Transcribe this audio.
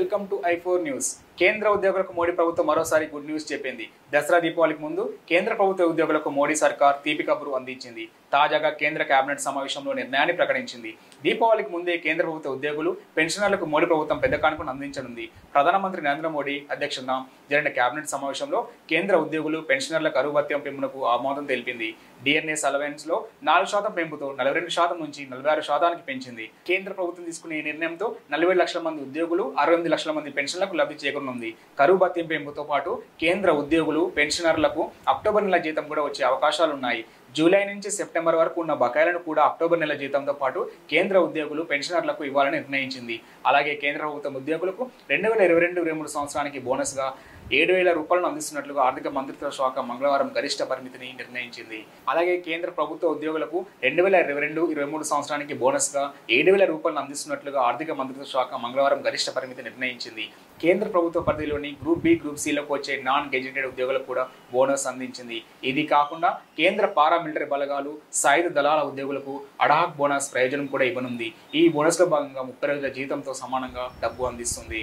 Welcome to i4 News. కేంద్ర ఉద్యోగులకు మోడీ ప్రభుత్వం మరోసారి గుడ్ న్యూస్ చెప్పింది. దసరా దీపావళికి ముందు కేంద్ర ప్రభుత్వ ఉద్యోగులకు మోడీ సర్కార్ తీపి కబురు అందించింది. తాజాగా కేంద్ర కేబినెట్ సమావేశంలో నిర్ణయాన్ని ప్రకటించింది. దీపావళికి ముందే కేంద్ర ప్రభుత్వ ఉద్యోగులు పెన్షనర్లకు మోడీ ప్రభుత్వం పెద్ద కానుకను అందించనుంది. ప్రధానమంత్రి నరేంద్ర మోడీ అధ్యక్షతన జరిగిన కేబినెట్ సమావేశంలో కేంద్ర ఉద్యోగులు పెన్షనర్ల అరువు భత్యం పెంపునకు ఆమోదం తెలిపింది. డిఎన్ఎస్ అలవెన్స్లో నాలుగు శాతం పెంపుతో నలభై రెండు శాతం నుంచి నలభై ఆరు శాతానికి పెంచింది. కేంద్ర ప్రభుత్వం తీసుకునే ఈ నిర్ణయంతో నలభై లక్షల మంది ఉద్యోగులు అరవై లక్షల మంది పెన్షన్లకు లబ్ధి చేకూరనుంది కరువు భత్యం పెంపుతో పాటు కేంద్ర ఉద్యోగులు పెన్షనర్లకు అక్టోబర్ నెల జీతం కూడా వచ్చే అవకాశాలున్నాయి. జూలై నుంచి సెప్టెంబర్ వరకు ఉన్న బకాయిలను కూడా అక్టోబర్ నెల జీతంతో పాటు కేంద్ర ఉద్యోగులు పెన్షనర్లకు ఇవ్వాలని నిర్ణయించింది. అలాగే కేంద్ర ప్రభుత్వం ఉద్యోగులకు రెండు వేల ఇరవై రెండు ఇరవై మూడు సంవత్సరానికి బోనస్గా ఏడు వేల రూపాయలను అందిస్తున్నట్లుగా ఆర్థిక మంత్రిత్వ శాఖ మంగళవారం గరిష్ట పరిమితిని నిర్ణయించింది. అలాగే కేంద్ర ప్రభుత్వ ఉద్యోగులకు రెండు వేల ఇరవై రెండు ఇరవై మూడు సంవత్సరానికి బోనస్గా ఏడు వేల రూపాయలను అందిస్తున్నట్లుగా ఆర్థిక మంత్రిత్వ శాఖ మంగళవారం గరిష్ట పరిమితి నిర్ణయించింది. కేంద్ర ప్రభుత్వ పరిధిలోని గ్రూప్ బి గ్రూప్ సిలకు వచ్చే నాన్ గెజిటెడ్ ఉద్యోగులకు కూడా బోనస్ అందించింది. ఇది కాకుండా కేంద్ర పారామిలిటరీ బలగాలు సాయుధ దళాల ఉద్యోగులకు అడాక్ బోనస్ ప్రయోజనం కూడా ఇవ్వనుంది. ఈ బోనస్లో భాగంగా ముప్పై రోజుల జీతంతో సమానంగా డబ్బు అందిస్తుంది.